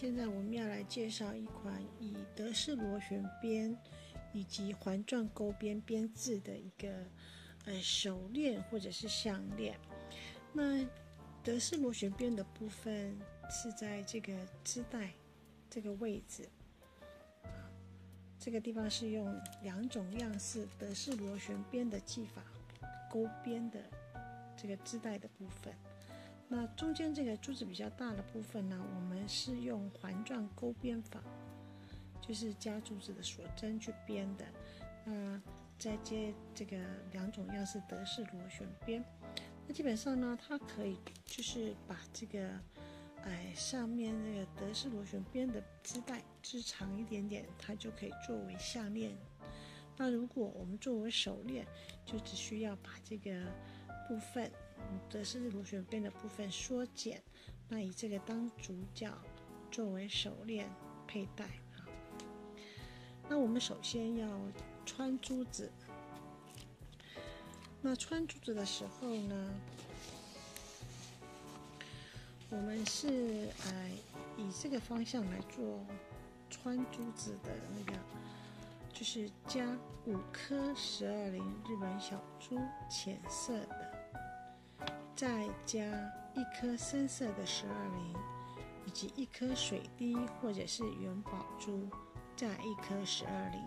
现在我们要来介绍一款以德式螺旋边以及环状钩边编制的一个呃手链或者是项链。那德式螺旋边的部分是在这个织带这个位置，这个地方是用两种样式德式螺旋边的技法钩边的这个织带的部分。那中间这个珠子比较大的部分呢，我们是用环状钩边法，就是加珠子的锁针去编的。那再接这个两种样式德式螺旋边，那基本上呢，它可以就是把这个哎上面那个德式螺旋边的织带织长一点点，它就可以作为项链。那如果我们作为手链，就只需要把这个部分。德式螺旋边的部分缩减，那以这个当主角作为手链佩戴啊。那我们首先要穿珠子，那穿珠子的时候呢，我们是呃以这个方向来做穿珠子的那个，就是加五颗十二零日本小珠，浅色的。再加一颗深色的十二厘，以及一颗水滴或者是元宝珠，再一颗十二厘。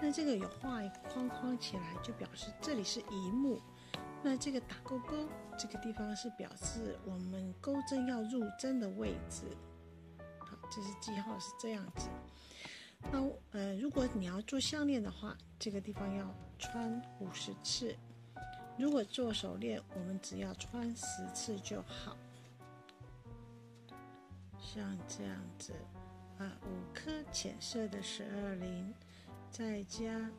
那这个有画一个框框起来，就表示这里是一目。那这个打勾勾，这个地方是表示我们钩针要入针的位置。好，这是记号是这样子。那呃，如果你要做项链的话，这个地方要穿五十次。如果做手链，我们只要穿十次就好，像这样子啊，五颗浅色的十二铃，再加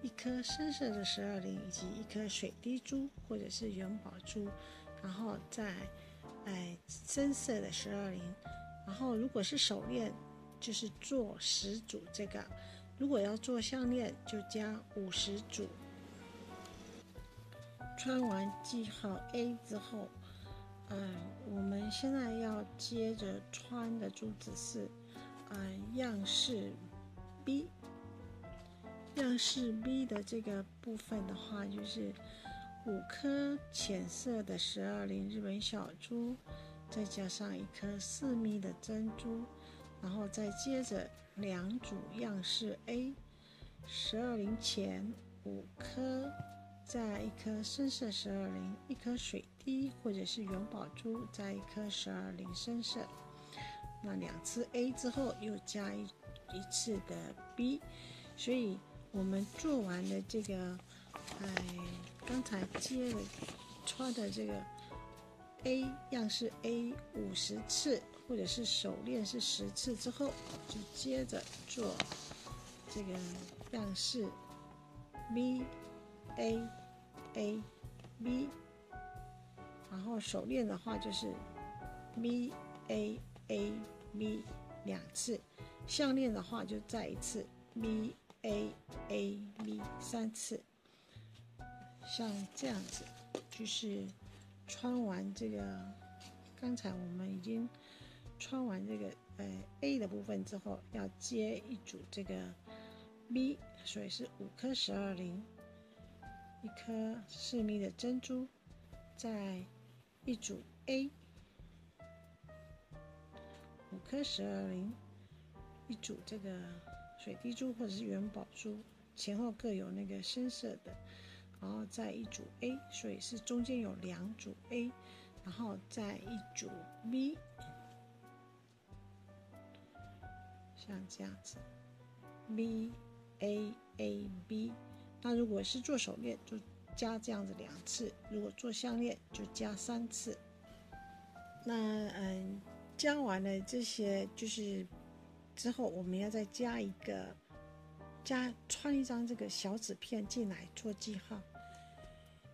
一颗深色的十二铃，以及一颗水滴珠或者是元宝珠，然后再哎深色的十二铃，然后如果是手链，就是做十组这个；如果要做项链，就加五十组。穿完记号 A 之后，嗯，我们现在要接着穿的珠子是，嗯，样式 B。样式 B 的这个部分的话，就是五颗浅色的十二厘日本小珠，再加上一颗四米的珍珠，然后再接着两组样式 A，十二零前五颗。在一颗深色十二厘，一颗水滴或者是元宝珠，在一颗十二厘深色。那两次 A 之后又加一一次的 B，所以我们做完了这个，哎，刚才接了穿的这个 A 样式 A 五十次，或者是手链是十次之后，就接着做这个样式 B A。A B，然后手链的话就是 B A A B 两次，项链的话就再一次 B A A B 三次，像这样子，就是穿完这个，刚才我们已经穿完这个呃 A 的部分之后，要接一组这个 B，所以是五颗十二零。一颗四米的珍珠，在一组 A，五颗十二零，一组这个水滴珠或者是元宝珠，前后各有那个深色的，然后在一组 A，所以是中间有两组 A，然后在一组 B，像这样子，B A A B。那如果是做手链，就加这样子两次；如果做项链，就加三次。那嗯，加完了这些，就是之后我们要再加一个，加穿一张这个小纸片进来做记号。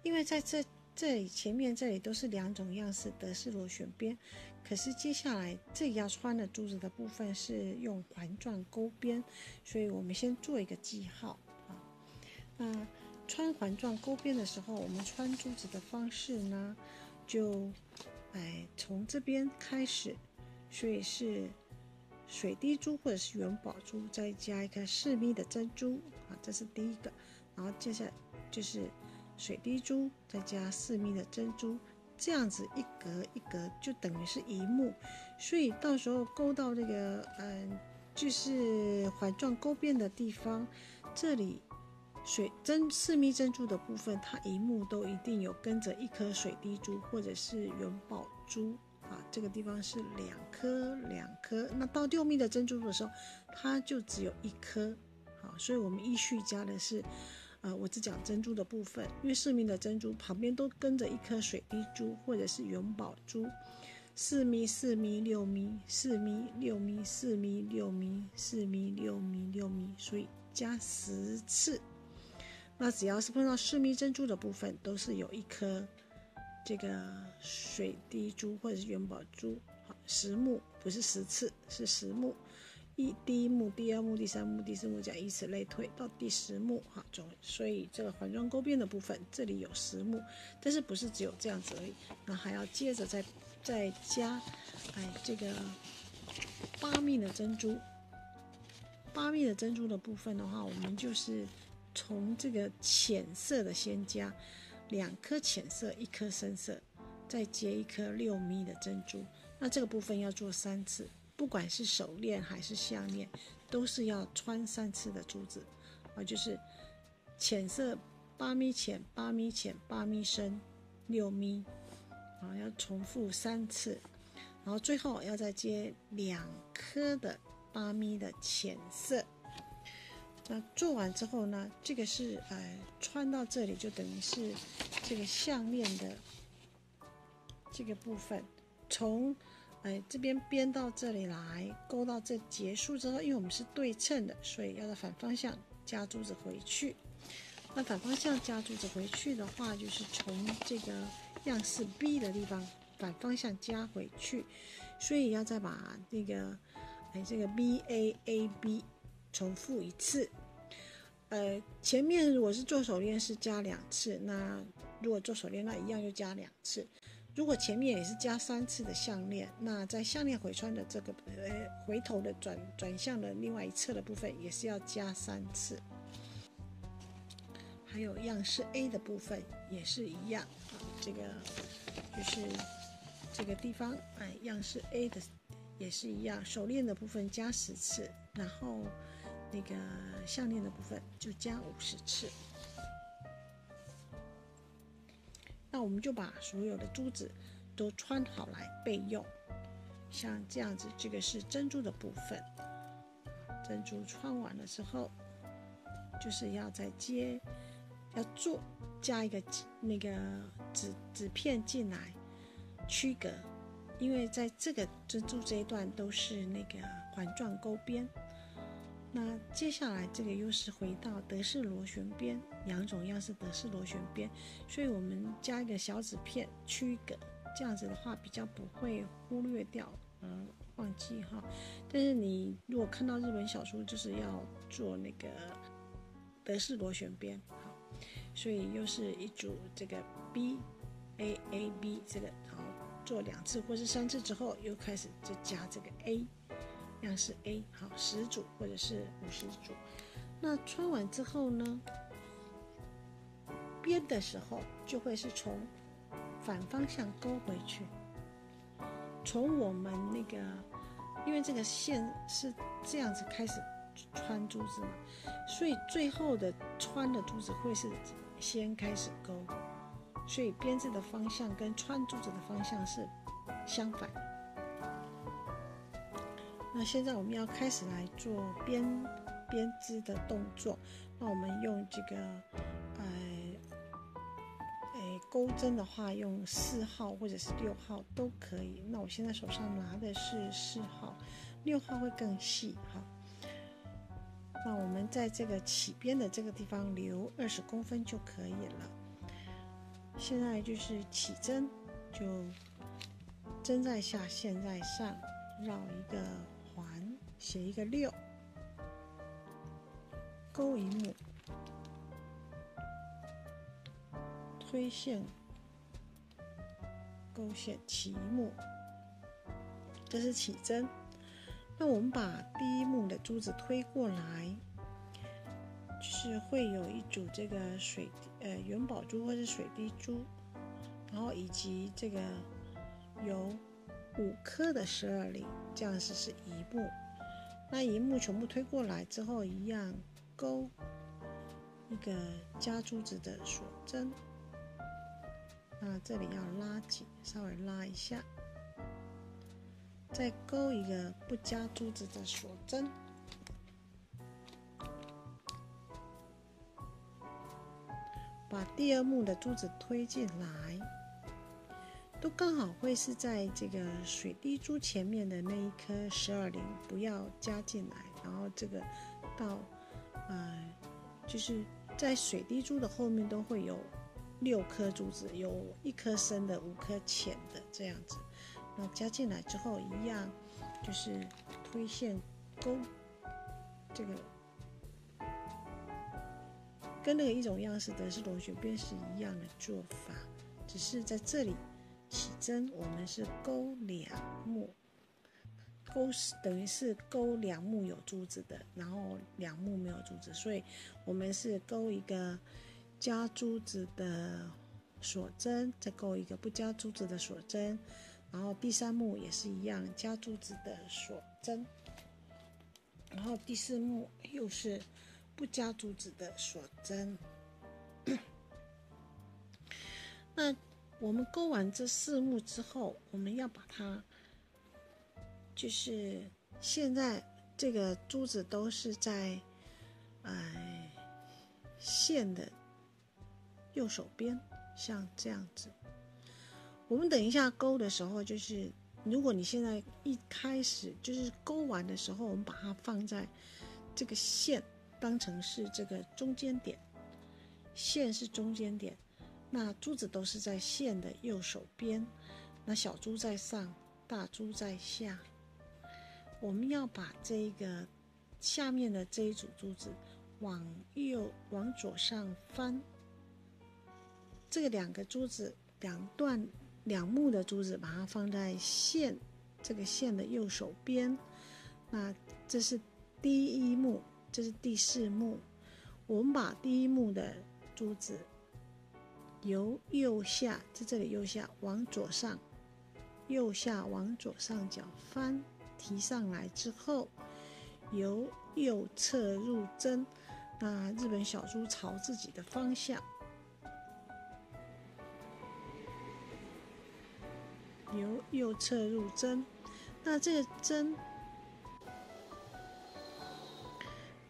因为在这这里前面这里都是两种样式德式螺旋边，可是接下来这里要穿的珠子的部分是用环状钩边，所以我们先做一个记号。那穿环状钩边的时候，我们穿珠子的方式呢，就，哎，从这边开始，所以是水滴珠或者是元宝珠，再加一颗四咪的珍珠啊，这是第一个。然后接下来就是水滴珠，再加四咪的珍珠，这样子一格一格就等于是一目。所以到时候勾到那个嗯，就是环状勾边的地方，这里水珍四咪珍珠的部分，它一目都一定有跟着一颗水滴珠或者是元宝珠。啊，这个地方是两颗两颗，那到六密的珍珠的时候，它就只有一颗。好，所以我们依序加的是，呃，我只讲珍珠的部分，因为四密的珍珠旁边都跟着一颗水滴珠或者是元宝珠，四咪四咪六咪四咪六咪四咪六咪四咪六咪六咪，所以加十次。那只要是碰到四密珍珠的部分，都是有一颗。这个水滴珠或者是元宝珠，好，十目不是十次，是十目，一第一目、第二目、第三目、第四目，这样以此类推到第十目，哈，总所以这个环状勾边的部分，这里有十目，但是不是只有这样子而已，那还要接着再再加，哎，这个八密的珍珠，八密的珍珠的部分的话，我们就是从这个浅色的先加。两颗浅色，一颗深色，再接一颗六米的珍珠。那这个部分要做三次，不管是手链还是项链，都是要穿三次的珠子啊，就是浅色八米浅，八米浅，八米深，六米啊，要重复三次，然后最后要再接两颗的八米的浅色。那做完之后呢？这个是呃穿到这里就等于是这个项链的这个部分，从哎这边编到这里来，勾到这结束之后，因为我们是对称的，所以要在反方向加珠子回去。那反方向加珠子回去的话，就是从这个样式 B 的地方反方向加回去，所以要再把那个哎这个 B A A B。重复一次，呃，前面如果是做手链是加两次，那如果做手链那一样就加两次。如果前面也是加三次的项链，那在项链回穿的这个呃回头的转转向的另外一侧的部分也是要加三次。还有样式 A 的部分也是一样啊，这个就是这个地方，哎，样式 A 的也是一样，手链的部分加十次，然后。那个项链的部分就加五十次，那我们就把所有的珠子都穿好来备用。像这样子，这个是珍珠的部分，珍珠穿完了之后，就是要再接，要做加一个那个纸纸片进来区隔，因为在这个珍珠这一段都是那个环状勾边。那接下来这个又是回到德式螺旋边，两种样式德式螺旋边，所以我们加一个小纸片区隔，这样子的话比较不会忽略掉，嗯，忘记哈。但是你如果看到日本小说，就是要做那个德式螺旋边，好，所以又是一组这个 B A A B 这个，好做两次或是三次之后，又开始就加这个 A。样式 A 好十组或者是五十组，那穿完之后呢，编的时候就会是从反方向勾回去，从我们那个，因为这个线是这样子开始穿珠子嘛，所以最后的穿的珠子会是先开始勾，所以编织的方向跟穿珠子的方向是相反。那现在我们要开始来做编编织的动作。那我们用这个，呃，诶，钩针的话，用四号或者是六号都可以。那我现在手上拿的是四号，六号会更细哈。那我们在这个起边的这个地方留二十公分就可以了。现在就是起针，就针在下，线在上，绕一个。环写一个六，勾一目，推线，勾线起一目，这是起针。那我们把第一目的珠子推过来，是会有一组这个水呃元宝珠或是水滴珠，然后以及这个有五颗的十二粒，这样子是一目。那一目全部推过来之后，一样勾一个加珠子的锁针。那这里要拉紧，稍微拉一下，再勾一个不加珠子的锁针，把第二目的珠子推进来，都刚好会是在这个水滴珠前面的那一颗十二铃，不要加进来，然后这个到呃，就是在水滴珠的后面都会有。六颗珠子，有一颗深的，五颗浅的，这样子。那加进来之后，一样就是推线勾这个，跟那个一种样式的是螺旋边是一样的做法，只是在这里起针，我们是勾两目，勾是等于是勾两目有珠子的，然后两目没有珠子，所以我们是勾一个。加珠子的锁针，再勾一个不加珠子的锁针，然后第三目也是一样加珠子的锁针，然后第四目又是不加珠子的锁针。那我们勾完这四目之后，我们要把它，就是现在这个珠子都是在，哎，线的。右手边像这样子，我们等一下勾的时候，就是如果你现在一开始就是勾完的时候，我们把它放在这个线当成是这个中间点，线是中间点，那珠子都是在线的右手边，那小珠在上，大珠在下，我们要把这个下面的这一组珠子往右往左上翻。这个两个珠子，两段两目的珠子，把它放在线这个线的右手边。那这是第一目，这是第四目。我们把第一目的珠子由右下，在这里右下往左上，右下往左上角翻提上来之后，由右侧入针。那日本小猪朝自己的方向。由右侧入针，那这个针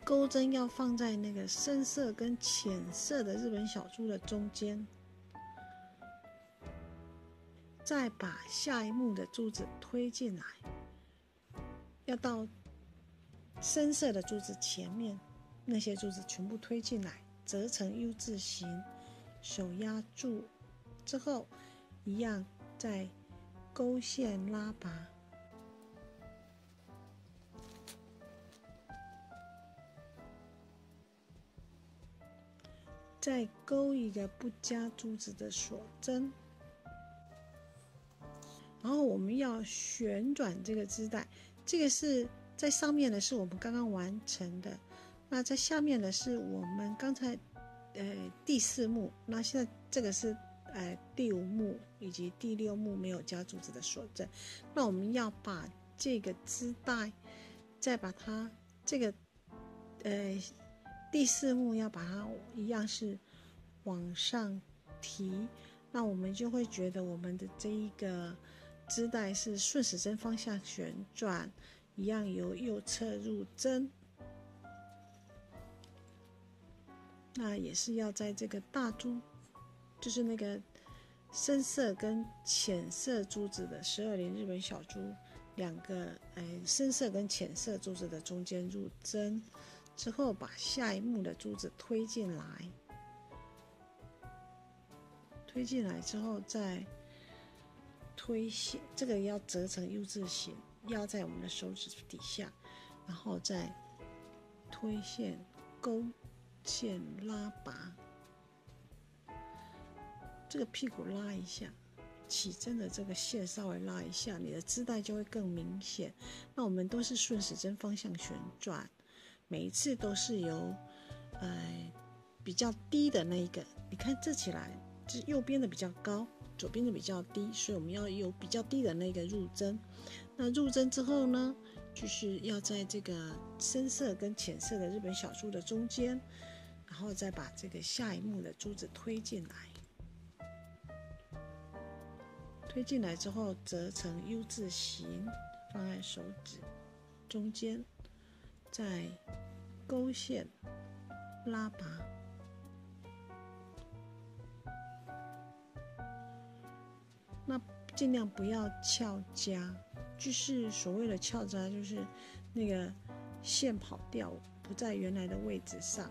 钩针要放在那个深色跟浅色的日本小猪的中间，再把下一目的珠子推进来，要到深色的珠子前面，那些珠子全部推进来，折成 U 字形，手压住之后，一样在。勾线拉拔，再勾一个不加珠子的锁针，然后我们要旋转这个织带。这个是在上面的，是我们刚刚完成的；那在下面的是我们刚才呃第四目。那现在这个是。呃，第五目以及第六目没有加珠子的锁针，那我们要把这个织带，再把它这个呃第四目要把它一样是往上提，那我们就会觉得我们的这一个织带是顺时针方向旋转，一样由右侧入针，那也是要在这个大珠。就是那个深色跟浅色珠子的十二连日本小珠，两个哎深色跟浅色珠子的中间入针之后，把下一目的珠子推进来，推进来之后再推线，这个要折成 U 字形，压在我们的手指底下，然后再推线勾线拉拔。这个屁股拉一下，起针的这个线稍微拉一下，你的织带就会更明显。那我们都是顺时针方向旋转，每一次都是由呃比较低的那一个，你看这起来，这右边的比较高，左边的比较低，所以我们要有比较低的那个入针。那入针之后呢，就是要在这个深色跟浅色的日本小珠的中间。然后再把这个下一目的珠子推进来，推进来之后折成 U 字形，放在手指中间，再勾线拉拔。那尽量不要翘夹，就是所谓的翘夹，就是那个线跑掉，不在原来的位置上。